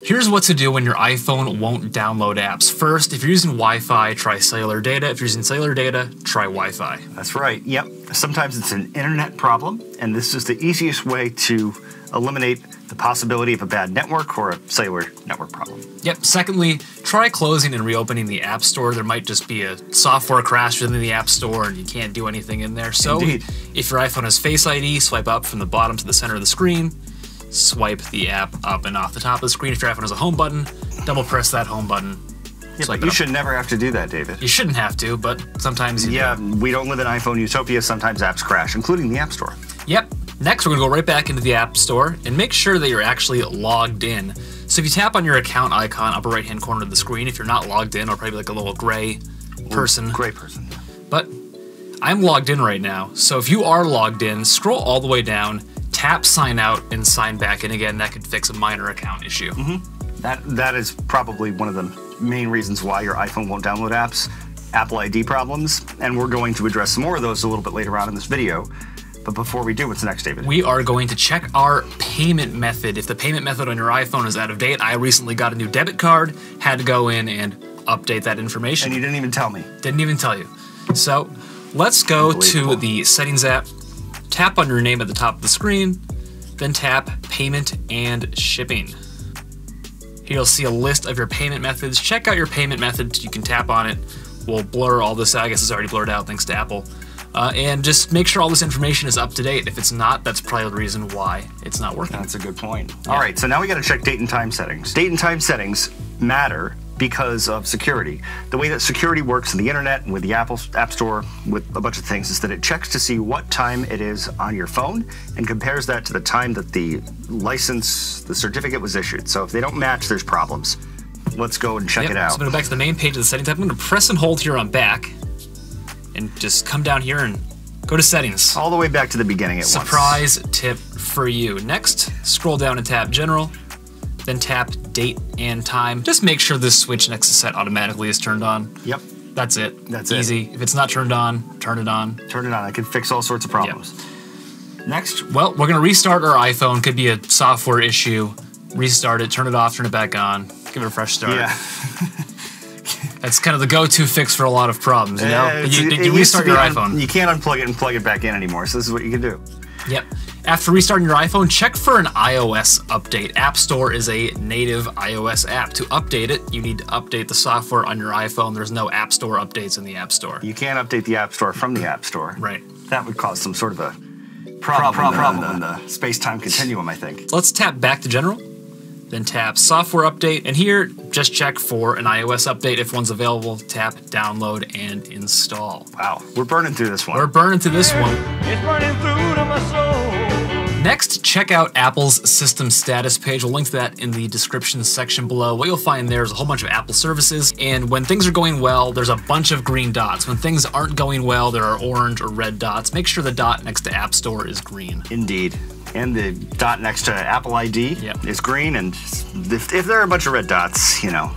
Here's what to do when your iPhone won't download apps. First, if you're using Wi Fi, try cellular data. If you're using cellular data, try Wi Fi. That's right. Yep. Sometimes it's an internet problem, and this is the easiest way to eliminate the possibility of a bad network or a cellular network problem. Yep. Secondly, try closing and reopening the App Store. There might just be a software crash within the App Store and you can't do anything in there. So, Indeed. if your iPhone has Face ID, swipe up from the bottom to the center of the screen swipe the app up and off the top of the screen. If your iPhone has a home button, double press that home button. Yeah, but you should never have to do that, David. You shouldn't have to, but sometimes you Yeah, do. we don't live in iPhone utopia. Sometimes apps crash, including the App Store. Yep. Next, we're going to go right back into the App Store and make sure that you're actually logged in. So if you tap on your account icon, upper right hand corner of the screen, if you're not logged in, or probably be like a little gray person. Gray person. But I'm logged in right now. So if you are logged in, scroll all the way down, tap sign out, and sign back in again. That could fix a minor account issue. Mm-hmm. That that is probably one of the main reasons why your iPhone won't download apps. Apple ID problems, and we're going to address some more of those a little bit later on in this video. But before we do, what's next, David? We are going to check our payment method. If the payment method on your iPhone is out of date, I recently got a new debit card, had to go in and update that information. and you didn't even tell me. Didn't even tell you. So let's go to the settings app, tap on your name at the top of the screen, then tap payment and shipping. Here you'll see a list of your payment methods. Check out your payment methods. You can tap on it. We'll blur all this out. I guess it's already blurred out thanks to Apple. Uh, and just make sure all this information is up to date. If it's not, that's probably the reason why it's not working. That's a good point. All right, so now we got to check date and time settings. Date and time settings matter because of security. The way that security works in the internet and with the Apple App Store with a bunch of things is that it checks to see what time it is on your phone and compares that to the time that the license, the certificate was issued. So if they don't match, there's problems. Let's go and check Yep, it out. So I'm going to go back to the main page of the settings. I'm going to press and hold here on back and just come down here and go to settings. All the way back to the beginning at once. Surprise tip for you. Next, scroll down and tap General, then tap Date and Time. Just make sure this switch next to set automatically is turned on. Yep. That's it. That's it. Easy. If it's not turned on, turn it on. Turn it on. I can fix all sorts of problems. Next, Well, we're gonna restart our iPhone. Could be a software issue. Restart it, turn it off, turn it back on, give it a fresh start. yeah. That's kind of the go-to fix for a lot of problems, You know, Uh, you, you restart your iPhone? You can't unplug it and plug it back in anymore. So this is what you can do. Yep. After restarting your iPhone, check for an iOS update. App Store is a native iOS app. To update it, you need to update the software on your iPhone. There's no App Store updates in the App Store. You can't update the App Store from the App Store. Right. That would cause some sort of a problem, problem in the space-time continuum, I think. Let's tap back to General, then tap Software Update, and here just check for an iOS update. If one's available, tap Download and Install. Wow, we're burning through this one. We're burning through this one. It's running through to my soul. Next, check out Apple's system status page. We'll link to that in the description section below. What you'll find there is a whole bunch of Apple services, and when things are going well, there's a bunch of green dots. When things aren't going well, there are orange or red dots. Make sure the dot next to App Store is green. Indeed. And the dot next to Apple ID Yep. is green, and if, if there are a bunch of red dots, you know,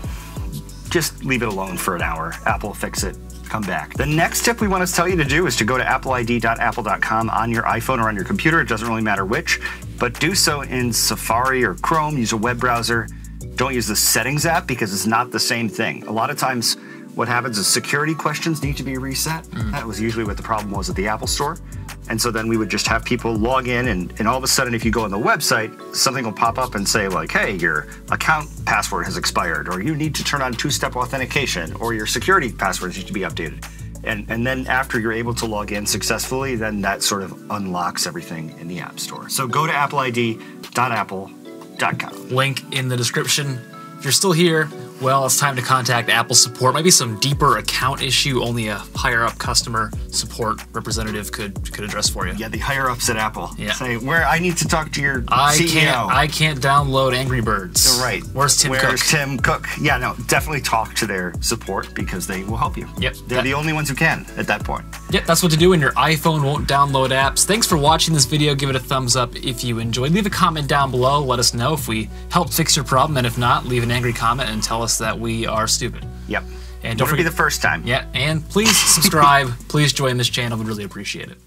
just leave it alone for an hour. Apple will fix it. Come back. The next tip we want to tell you to do is to go to appleid.apple.com on your iPhone or on your computer. It doesn't really matter which, but do so in Safari or Chrome. Use a web browser. Don't use the settings app because it's not the same thing. A lot of times, what happens is security questions need to be reset. Mm-hmm. That was usually what the problem was at the Apple Store. And so then we would just have people log in, and, and all of a sudden, if you go on the website, something will pop up and say, like, hey, your account password has expired, or you need to turn on two step authentication, or your security passwords need to be updated. And, and then after you're able to log in successfully, then that sort of unlocks everything in the App Store. So go to appleid.apple.com. Link in the description. If you're still here, well, it's time to contact Apple support. Might be some deeper account issue only a higher up customer support representative could could address for you. Yeah, the higher ups at Apple Yeah. say, where I need to talk to your I CEO. can't I can't download Angry Birds. Right. Where's Tim Where's Cook? Tim Cook? Yeah, no, definitely talk to their support because they will help you. Yep. They're That- the only ones who can at that point. Yep, that's what to do when your iPhone won't download apps. Thanks for watching this video. Give it a thumbs up if you enjoyed. Leave a comment down below. Let us know if we helped fix your problem. And if not, leave an angry comment and tell us that we are stupid. Yep. And don't Wouldn't be the first time. Yeah, and please subscribe. please join this channel. We'd really appreciate it.